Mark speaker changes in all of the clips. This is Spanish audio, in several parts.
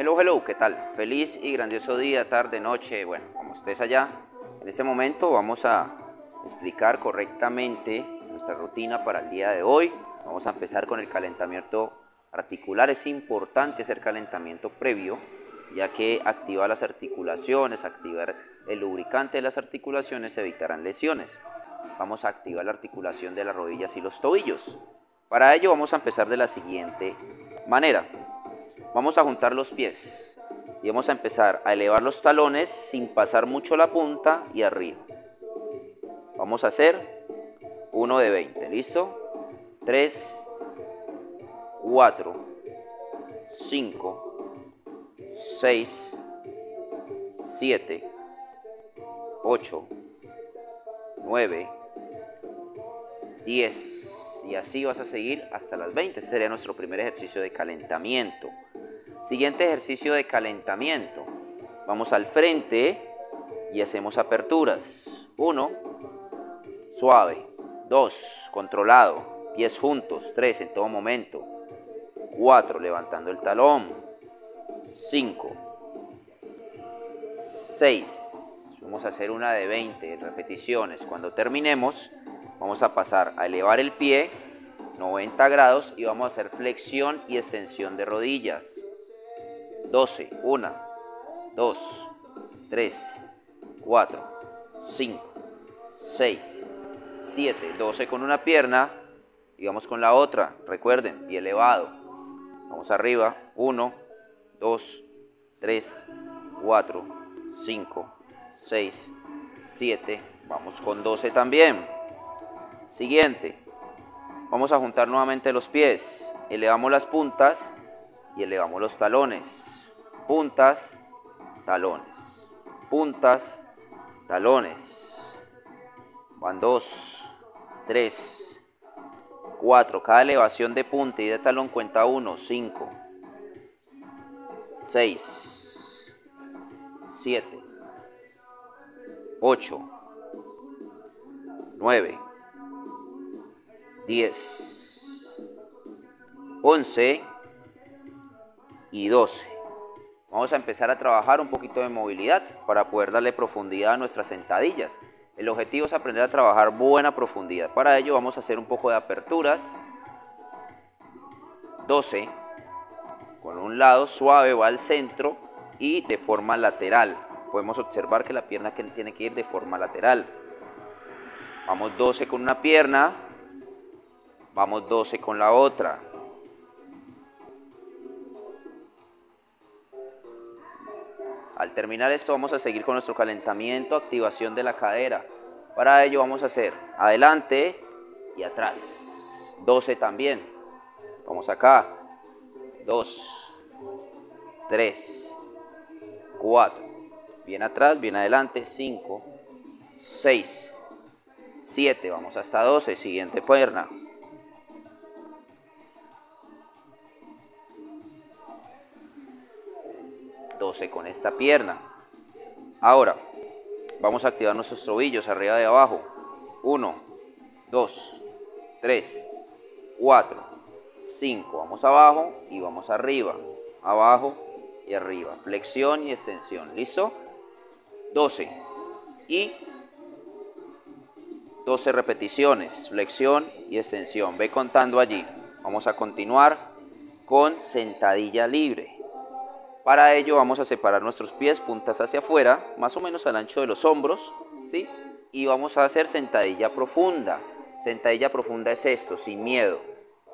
Speaker 1: Hello, hello, ¿qué tal? Feliz y grandioso día, tarde, noche, bueno, como ustedes allá. En este momento vamos a explicar correctamente nuestra rutina para el día de hoy. Vamos a empezar con el calentamiento articular. Es importante hacer calentamiento previo, ya que activa las articulaciones, activar el lubricante de las articulaciones evitarán lesiones. Vamos a activar la articulación de las rodillas y los tobillos. Para ello vamos a empezar de la siguiente manera. Vamos a juntar los pies y vamos a empezar a elevar los talones sin pasar mucho la punta y arriba. Vamos a hacer uno de 20, ¿listo? 3, 4, 5, 6, 7, 8, 9, 10 y así vas a seguir hasta las 20. sería nuestro primer ejercicio de calentamiento. Siguiente ejercicio de calentamiento. Vamos al frente y hacemos aperturas. 1, suave. 2, controlado. Pies juntos. 3, en todo momento. 4, levantando el talón. 5, 6. Vamos a hacer una de 20 repeticiones. Cuando terminemos, Vamos a pasar a elevar el pie 90 grados y vamos a hacer flexión y extensión de rodillas. 12, 1, 2, 3, 4, 5, 6, 7, 12 con una pierna y vamos con la otra, recuerden, pie elevado. Vamos arriba, 1, 2, 3, 4, 5, 6, 7, vamos con 12 también. Siguiente. Vamos a juntar nuevamente los pies. Elevamos las puntas y elevamos los talones. Puntas, talones. Puntas, talones. Van dos, tres, cuatro. Cada elevación de punta y de talón cuenta uno, cinco, seis, siete, ocho, nueve. 10, 11 y 12. Vamos a empezar a trabajar un poquito de movilidad para poder darle profundidad a nuestras sentadillas. El objetivo es aprender a trabajar buena profundidad. Para ello vamos a hacer un poco de aperturas. 12. Con un lado suave va al centro y de forma lateral. Podemos observar que la pierna tiene que ir de forma lateral. Vamos 12 con una pierna, Vamos 12 con la otra. Al terminar esto vamos a seguir con nuestro calentamiento, activación de la cadera. Para ello vamos a hacer adelante y atrás. 12 también. Vamos acá. 2, 3, 4. Bien atrás, bien adelante. 5, 6, 7. Vamos hasta 12. Siguiente pierna. 12 con esta pierna. Ahora, vamos a activar nuestros tobillos arriba de abajo. 1, 2, 3, 4, 5. Vamos abajo y vamos arriba. Abajo y arriba. Flexión y extensión. ¿Listo? 12. Y 12 repeticiones. Flexión y extensión. Ve contando allí. Vamos a continuar con sentadilla libre. Para ello vamos a separar nuestros pies, puntas hacia afuera, más o menos al ancho de los hombros, ¿sí? Y vamos a hacer sentadilla profunda. Sentadilla profunda es esto, sin miedo.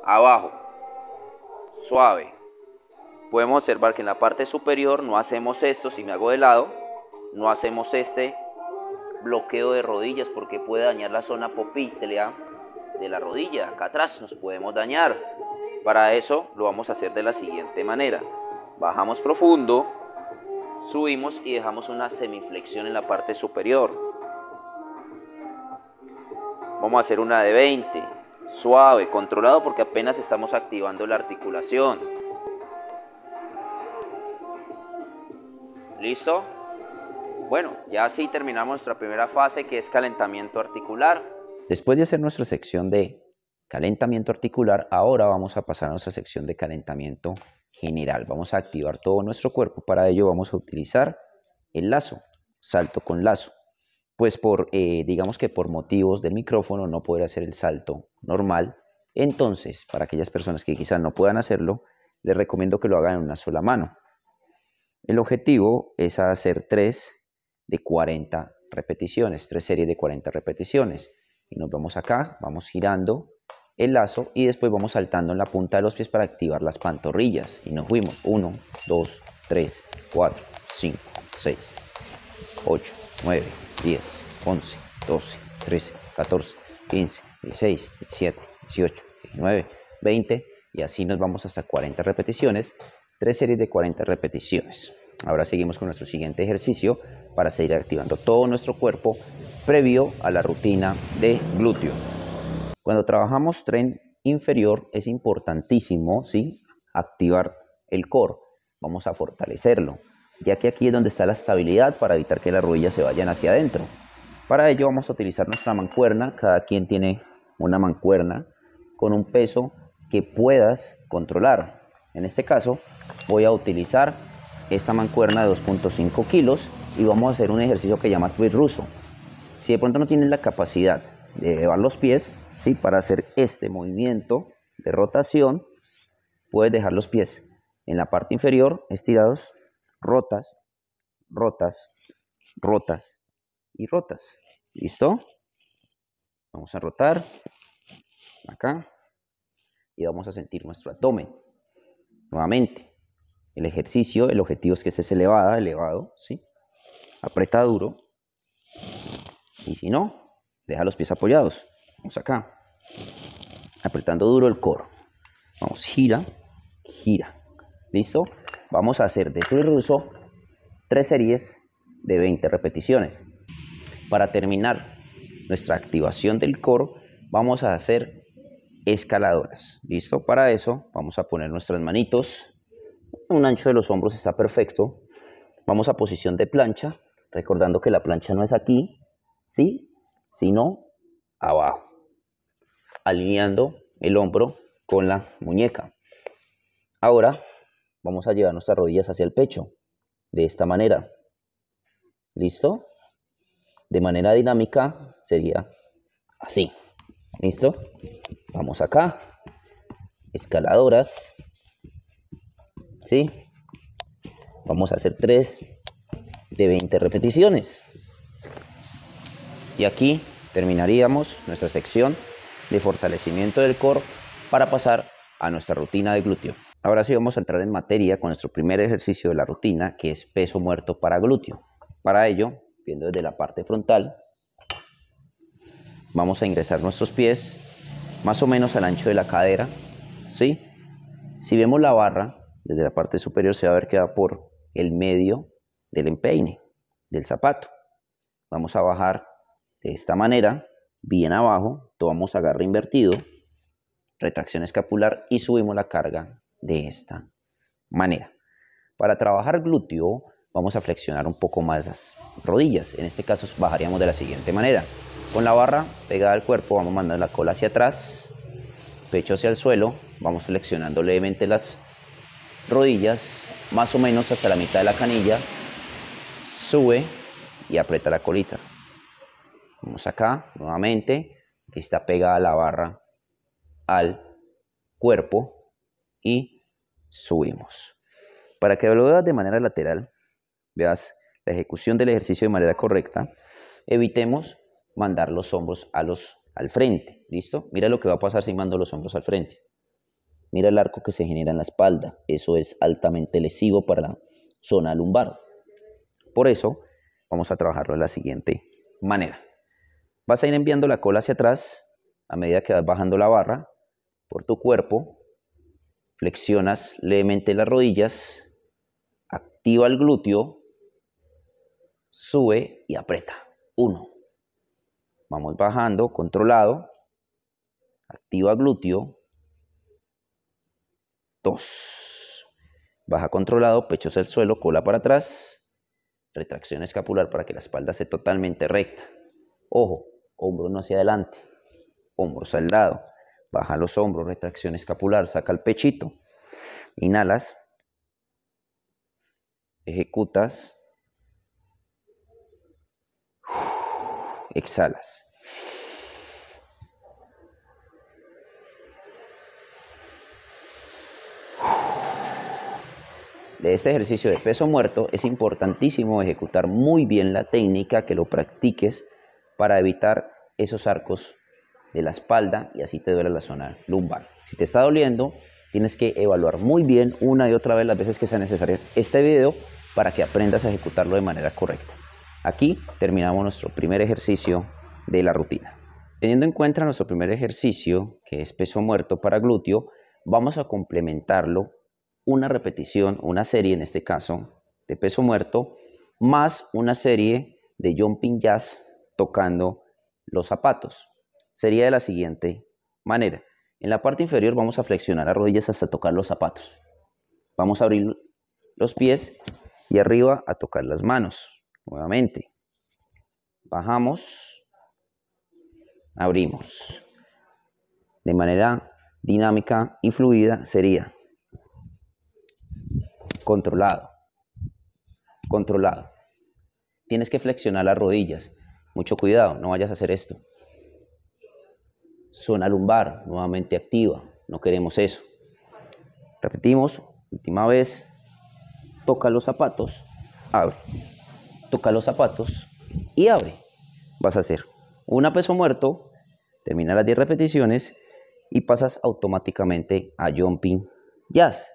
Speaker 1: Abajo. Suave. Podemos observar que en la parte superior no hacemos esto, si me hago de lado, no hacemos este bloqueo de rodillas porque puede dañar la zona popitea de la rodilla. Acá atrás nos podemos dañar. Para eso lo vamos a hacer de la siguiente manera bajamos profundo, subimos y dejamos una semiflexión en la parte superior. Vamos a hacer una de 20, suave, controlado porque apenas estamos activando la articulación. ¿Listo? Bueno, ya así terminamos nuestra primera fase que es calentamiento articular. Después de hacer nuestra sección de calentamiento articular, ahora vamos a pasar a nuestra sección de calentamiento general. Vamos a activar todo nuestro cuerpo. Para ello vamos a utilizar el lazo, salto con lazo. Pues por, eh, digamos que por motivos del micrófono no poder hacer el salto normal. Entonces, para aquellas personas que quizás no puedan hacerlo, les recomiendo que lo hagan en una sola mano. El objetivo es hacer tres de 40 repeticiones, tres series de 40 repeticiones. Y nos vamos acá, vamos girando el lazo y después vamos saltando en la punta de los pies para activar las pantorrillas y nos fuimos 1 2 3 4 5 6 8 9 10 11 12 13 14 15 16 17 18 19 20 y así nos vamos hasta 40 repeticiones tres series de 40 repeticiones ahora seguimos con nuestro siguiente ejercicio para seguir activando todo nuestro cuerpo previo a la rutina de glúteo cuando trabajamos tren inferior es importantísimo ¿sí? activar el core, vamos a fortalecerlo, ya que aquí es donde está la estabilidad para evitar que las rodillas se vayan hacia adentro. Para ello vamos a utilizar nuestra mancuerna, cada quien tiene una mancuerna con un peso que puedas controlar. En este caso voy a utilizar esta mancuerna de 2.5 kilos y vamos a hacer un ejercicio que llama twist ruso. Si de pronto no tienes la capacidad de llevar los pies, para hacer este movimiento de rotación, puedes dejar los pies en la parte inferior estirados, rotas, rotas, rotas y rotas. ¿Listo? Vamos a rotar acá y vamos a sentir nuestro abdomen. Nuevamente, el ejercicio, el objetivo es que estés elevada, elevado, ¿sí? Aprieta duro. Y si no, deja los pies apoyados acá. Apretando duro el coro. Vamos, gira, gira. ¿Listo? Vamos a hacer de tu este ruso tres series de 20 repeticiones. Para terminar nuestra activación del coro, vamos a hacer escaladoras. ¿Listo? Para eso vamos a poner nuestras manitos. Un ancho de los hombros está perfecto. Vamos a posición de plancha, recordando que la plancha no es aquí, ¿sí? Sino abajo alineando el hombro con la muñeca. Ahora vamos a llevar nuestras rodillas hacia el pecho, de esta manera. ¿Listo? De manera dinámica sería así. ¿Listo? Vamos acá. Escaladoras. ¿Sí? Vamos a hacer 3 de 20 repeticiones. Y aquí terminaríamos nuestra sección de fortalecimiento del core para pasar a nuestra rutina de glúteo. Ahora sí vamos a entrar en materia con nuestro primer ejercicio de la rutina que es peso muerto para glúteo. Para ello, viendo desde la parte frontal, vamos a ingresar nuestros pies más o menos al ancho de la cadera, ¿sí? Si vemos la barra desde la parte superior se va a ver que va por el medio del empeine del zapato. Vamos a bajar de esta manera bien abajo, tomamos agarre invertido, retracción escapular y subimos la carga de esta manera. Para trabajar glúteo vamos a flexionar un poco más las rodillas. En este caso bajaríamos de la siguiente manera. Con la barra pegada al cuerpo vamos mandando la cola hacia atrás, pecho hacia el suelo, vamos flexionando levemente las rodillas, más o menos hasta la mitad de la canilla, sube y aprieta la colita. Vamos acá nuevamente, que está pegada la barra al cuerpo y subimos. Para que lo veas de manera lateral, veas la ejecución del ejercicio de manera correcta, evitemos mandar los hombros a los, al frente. ¿Listo? Mira lo que va a pasar si mando los hombros al frente. Mira el arco que se genera en la espalda. Eso es altamente lesivo para la zona lumbar. Por eso, vamos a trabajarlo de la siguiente manera. Vas a ir enviando la cola hacia atrás a medida que vas bajando la barra por tu cuerpo. Flexionas levemente las rodillas, activa el glúteo, sube y aprieta. Uno. Vamos bajando, controlado. Activa glúteo. Dos. Baja controlado, pechos al suelo, cola para atrás. Retracción escapular para que la espalda esté totalmente recta. Ojo, hombros no hacia adelante, hombros al lado, baja los hombros, retracción escapular, saca el pechito, inhalas, ejecutas, exhalas. De este ejercicio de peso muerto es importantísimo ejecutar muy bien la técnica, que lo practiques para evitar esos arcos de la espalda y así te duele la zona lumbar. Si te está doliendo, tienes que evaluar muy bien una y otra vez las veces que sea necesario este video para que aprendas a ejecutarlo de manera correcta. Aquí terminamos nuestro primer ejercicio de la rutina. Teniendo en cuenta nuestro primer ejercicio, que es peso muerto para glúteo, vamos a complementarlo una repetición, una serie en este caso de peso muerto, más una serie de jumping jazz tocando los zapatos. Sería de la siguiente manera. En la parte inferior vamos a flexionar las rodillas hasta tocar los zapatos. Vamos a abrir los pies y arriba a tocar las manos. Nuevamente. Bajamos. Abrimos. De manera dinámica y fluida sería controlado. Controlado. Tienes que flexionar las rodillas mucho cuidado, no vayas a hacer esto. Zona lumbar, nuevamente activa, no queremos eso. Repetimos, última vez, toca los zapatos, abre. Toca los zapatos y abre. Vas a hacer una peso muerto, termina las 10 repeticiones y pasas automáticamente a jumping jazz.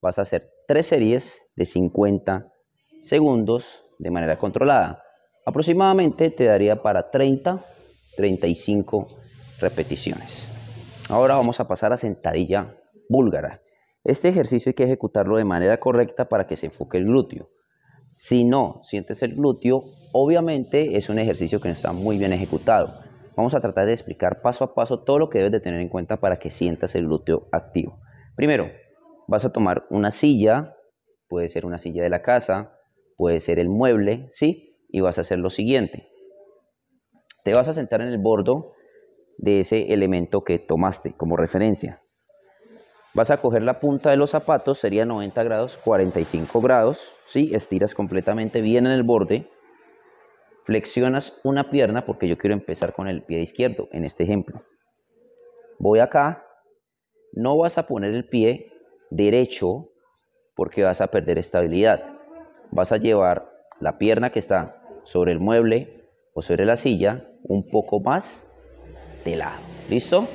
Speaker 1: Vas a hacer tres series de 50 segundos de manera controlada aproximadamente te daría para 30, 35 repeticiones. Ahora vamos a pasar a sentadilla búlgara. Este ejercicio hay que ejecutarlo de manera correcta para que se enfoque el glúteo. Si no sientes el glúteo, obviamente es un ejercicio que no está muy bien ejecutado. Vamos a tratar de explicar paso a paso todo lo que debes de tener en cuenta para que sientas el glúteo activo. Primero, vas a tomar una silla, puede ser una silla de la casa, puede ser el mueble, ¿sí? y vas a hacer lo siguiente. Te vas a sentar en el borde de ese elemento que tomaste como referencia. Vas a coger la punta de los zapatos, sería 90 grados, 45 grados, si Estiras completamente bien en el borde. Flexionas una pierna porque yo quiero empezar con el pie izquierdo en este ejemplo. Voy acá, no vas a poner el pie derecho porque vas a perder estabilidad. Vas a llevar la pierna que está sobre el mueble o sobre la silla un poco más de lado. ¿Listo?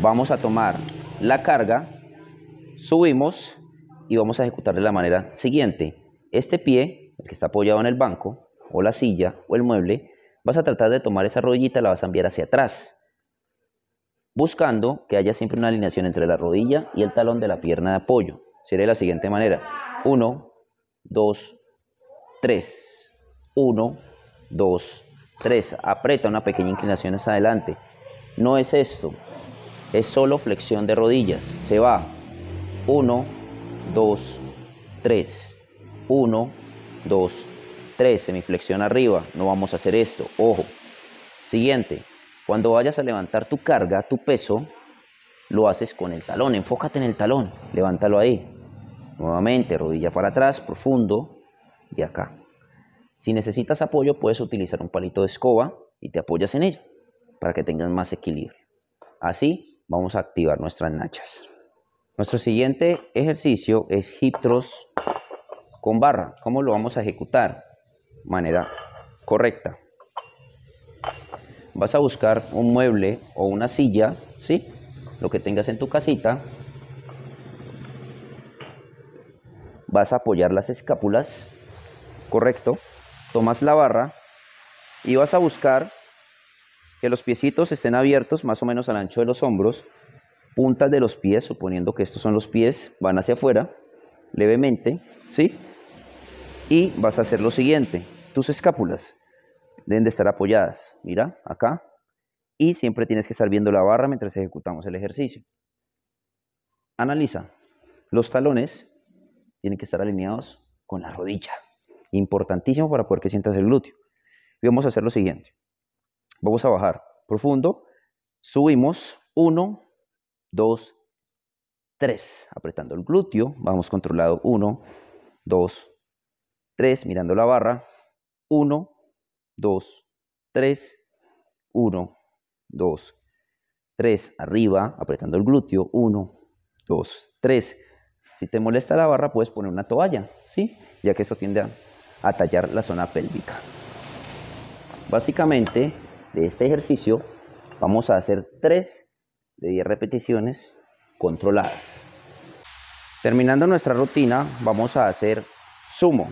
Speaker 1: Vamos a tomar la carga, subimos y vamos a ejecutar de la manera siguiente. Este pie, el que está apoyado en el banco o la silla o el mueble, vas a tratar de tomar esa rodillita, la vas a enviar hacia atrás, buscando que haya siempre una alineación entre la rodilla y el talón de la pierna de apoyo. Sería de la siguiente manera. 1, 2, 3. 1, 2, 3. Aprieta una pequeña inclinación hacia adelante. No es esto. Es solo flexión de rodillas. Se va. 1, 2, 3. 1, 2, 3. Semiflexión arriba. No vamos a hacer esto. Ojo. Siguiente. Cuando vayas a levantar tu carga, tu peso, lo haces con el talón. Enfócate en el talón. Levántalo ahí. Nuevamente, rodilla para atrás, profundo de acá. Si necesitas apoyo, puedes utilizar un palito de escoba y te apoyas en ella para que tengas más equilibrio. Así vamos a activar nuestras nachas. Nuestro siguiente ejercicio es hip thrust con barra. ¿Cómo lo vamos a ejecutar? Manera correcta. Vas a buscar un mueble o una silla, ¿sí? Lo que tengas en tu casita. Vas a apoyar las escápulas correcto, tomas la barra y vas a buscar que los piecitos estén abiertos más o menos al ancho de los hombros, puntas de los pies, suponiendo que estos son los pies, van hacia afuera, levemente, ¿sí? Y vas a hacer lo siguiente, tus escápulas deben de estar apoyadas, mira, acá, y siempre tienes que estar viendo la barra mientras ejecutamos el ejercicio. Analiza, los talones tienen que estar alineados con la rodilla. Importantísimo para poder que sientas el glúteo. vamos a hacer lo siguiente. Vamos a bajar profundo. Subimos 1, 2, 3. Apretando el glúteo. Vamos controlado 1, 2, 3. Mirando la barra. 1, 2, 3. 1, 2, 3. Arriba. Apretando el glúteo. 1, 2, 3. Si te molesta la barra, puedes poner una toalla, ¿sí? Ya que eso tiende a a tallar la zona pélvica. Básicamente, de este ejercicio vamos a hacer 3 de 10 repeticiones controladas. Terminando nuestra rutina, vamos a hacer sumo.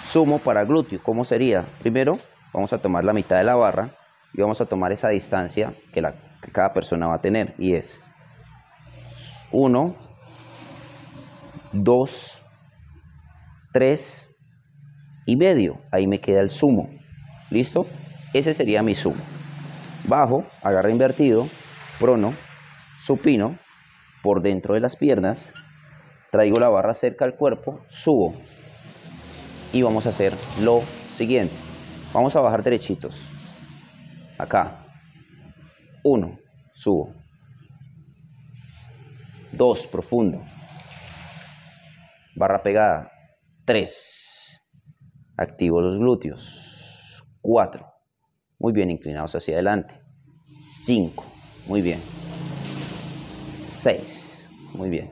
Speaker 1: Sumo para glúteo. ¿Cómo sería? Primero, vamos a tomar la mitad de la barra y vamos a tomar esa distancia que, la, que cada persona va a tener y es 1, 2, 3 y medio. Ahí me queda el sumo. ¿Listo? Ese sería mi sumo. Bajo, agarra invertido, prono, supino, por dentro de las piernas, traigo la barra cerca al cuerpo, subo. Y vamos a hacer lo siguiente. Vamos a bajar derechitos. Acá. 1, subo. 2, profundo. Barra pegada. 3. Activo los glúteos. 4. Muy bien, inclinados hacia adelante. 5. Muy bien. 6. Muy bien.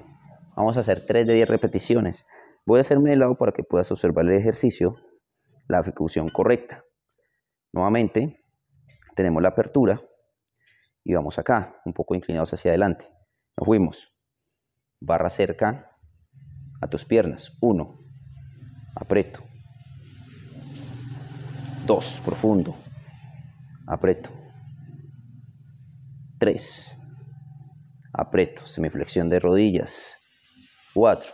Speaker 1: Vamos a hacer 3 de 10 repeticiones. Voy a hacerme de lado para que puedas observar el ejercicio, la ejecución correcta. Nuevamente, tenemos la apertura y vamos acá, un poco inclinados hacia adelante. Nos fuimos. Barra cerca a tus piernas. 1, apreto Dos, profundo, aprieto. Tres, aprieto, semiflexión de rodillas. Cuatro,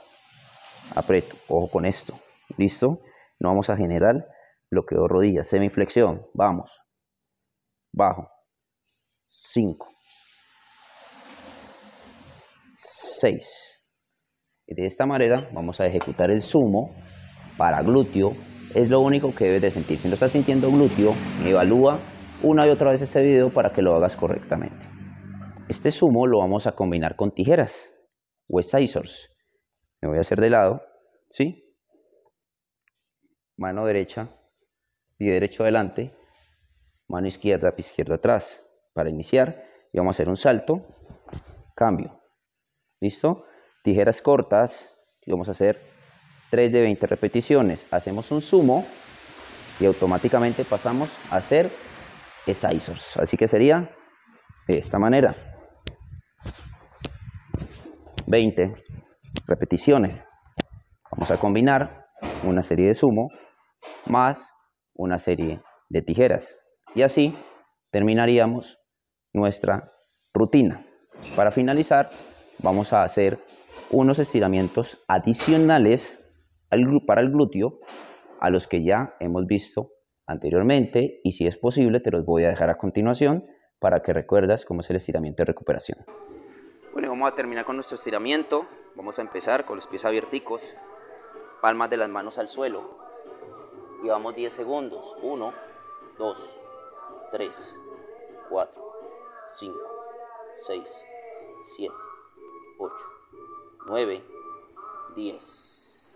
Speaker 1: apreto ojo con esto, ¿listo? No vamos a generar bloqueo de rodillas, semiflexión, vamos. Bajo. Cinco. Seis. Y de esta manera vamos a ejecutar el sumo para glúteo, es lo único que debes de sentir. Si no estás sintiendo glúteo, evalúa una y otra vez este video para que lo hagas correctamente. Este sumo lo vamos a combinar con tijeras o scissors. Me voy a hacer de lado, ¿sí? Mano derecha, pie derecho adelante, mano izquierda, pie izquierdo atrás. Para iniciar, y vamos a hacer un salto, cambio. ¿Listo? Tijeras cortas y vamos a hacer 3 de 20 repeticiones, hacemos un sumo y automáticamente pasamos a hacer excisors, Así que sería de esta manera. 20 repeticiones. Vamos a combinar una serie de sumo más una serie de tijeras. Y así terminaríamos nuestra rutina. Para finalizar, vamos a hacer unos estiramientos adicionales para el glúteo a los que ya hemos visto anteriormente y si es posible te los voy a dejar a continuación para que recuerdas cómo es el estiramiento de recuperación. Bueno, vamos a terminar con nuestro estiramiento. Vamos a empezar con los pies abierticos, palmas de las manos al suelo. Y vamos 10 segundos. 1, 2, 3, 4, 5, 6, 7, 8, 9, 10.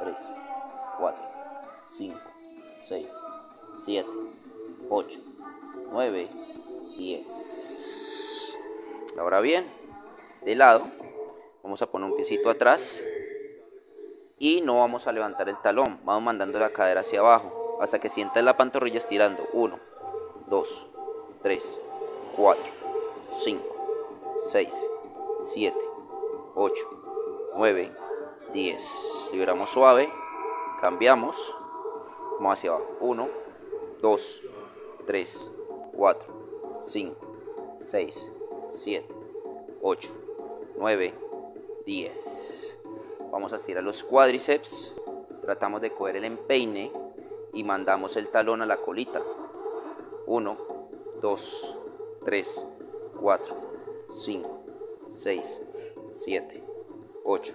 Speaker 1: 3, 4, 5, 6, 7, 8, 9, 10. Ahora bien, de lado, vamos a poner un piecito atrás y no vamos a levantar el talón, vamos mandando la cadera hacia abajo hasta que sientas la pantorrilla estirando. 1, 2, 3, 4, 5, 6, 7, 8, 9, 10. Liberamos suave. Cambiamos. Vamos hacia abajo. 1, 2, 3, 4, 5, 6, 7, 8, 9, 10. Vamos a tirar los cuádriceps. Tratamos de coger el empeine y mandamos el talón a la colita. 1, 2, 3, 4, 5, 6, 7, 8,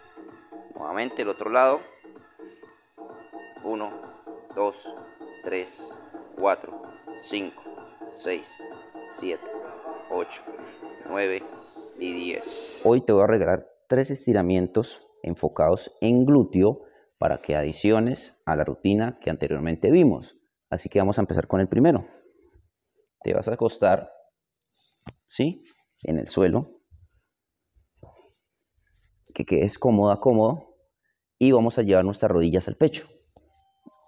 Speaker 1: Nuevamente el otro lado. 1, 2, 3, 4, 5, 6, 7, 8, 9 y 10. Hoy te voy a regalar tres estiramientos enfocados en glúteo para que adiciones a la rutina que anteriormente vimos. Así que vamos a empezar con el primero. Te vas a acostar, ¿sí? En el suelo. Que quedes cómoda, cómodo y vamos a llevar nuestras rodillas al pecho.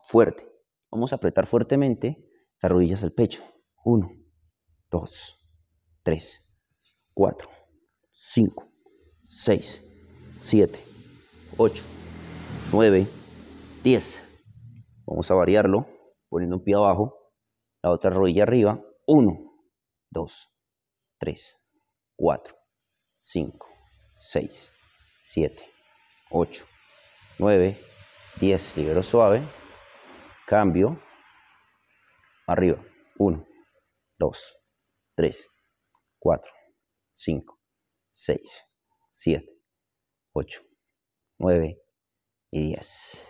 Speaker 1: Fuerte. Vamos a apretar fuertemente las rodillas al pecho. 1, 2, 3, 4, 5, 6, 7, 8, 9, 10. Vamos a variarlo poniendo un pie abajo, la otra rodilla arriba. 1, 2, 3, 4, 5, 6, 7, 8, 9, 10, libero suave, cambio, arriba, 1, 2, 3, 4, 5, 6, 7, 8, 9 y 10.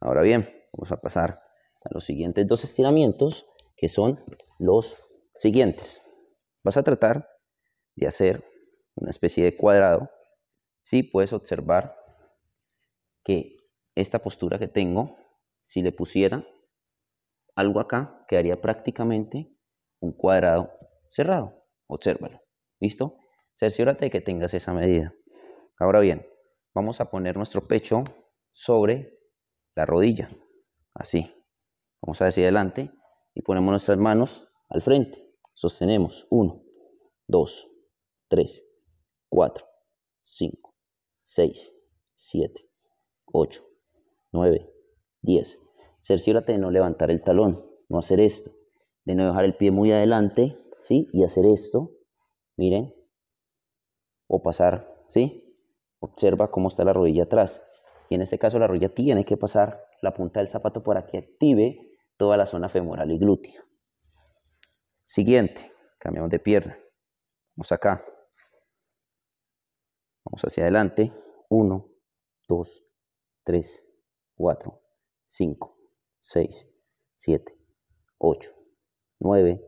Speaker 1: Ahora bien, vamos a pasar a los siguientes dos estiramientos que son los siguientes. Vas a tratar de hacer una especie de cuadrado. Si puedes observar que esta postura que tengo, si le pusiera algo acá, quedaría prácticamente un cuadrado cerrado. Obsérvalo. ¿Listo? Cerciórate de que tengas esa medida. Ahora bien, vamos a poner nuestro pecho sobre la rodilla. Así. Vamos a decir adelante y ponemos nuestras manos al frente. Sostenemos. uno dos tres cuatro cinco seis siete 8, 9, 10. Cerciórate de no levantar el talón, no hacer esto, de no dejar el pie muy adelante, ¿sí? Y hacer esto, miren, o pasar, ¿sí? Observa cómo está la rodilla atrás. Y en este caso la rodilla tiene que pasar la punta del zapato para que active toda la zona femoral y glútea. Siguiente, cambiamos de pierna. Vamos acá. Vamos hacia adelante. 1, 2, 3, 4, 5, 6, 7, 8, 9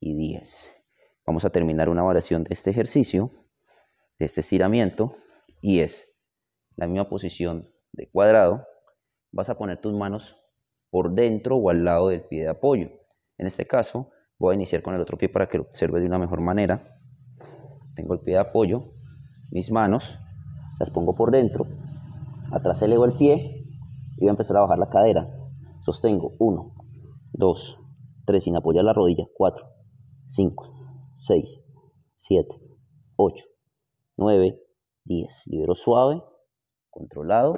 Speaker 1: y 10. Vamos a terminar una variación de este ejercicio, de este estiramiento, y es la misma posición de cuadrado. Vas a poner tus manos por dentro o al lado del pie de apoyo. En este caso, voy a iniciar con el otro pie para que lo observe de una mejor manera. Tengo el pie de apoyo, mis manos, las pongo por dentro Atrás elevo el pie y voy a empezar a bajar la cadera. Sostengo 1, 2, 3 sin apoyar la rodilla, 4, 5, 6, 7, 8, 9, 10. Libero suave, controlado,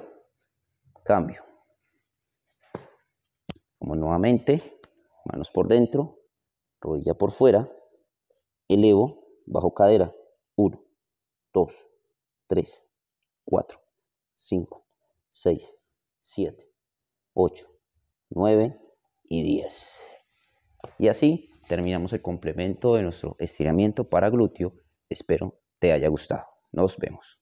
Speaker 1: cambio. Como nuevamente, manos por dentro, rodilla por fuera, elevo, bajo cadera, 1, 2, 3, 4, 5, 6, 7, 8, 9 y 10. Y así terminamos el complemento de nuestro estiramiento para glúteo. Espero te haya gustado. Nos vemos.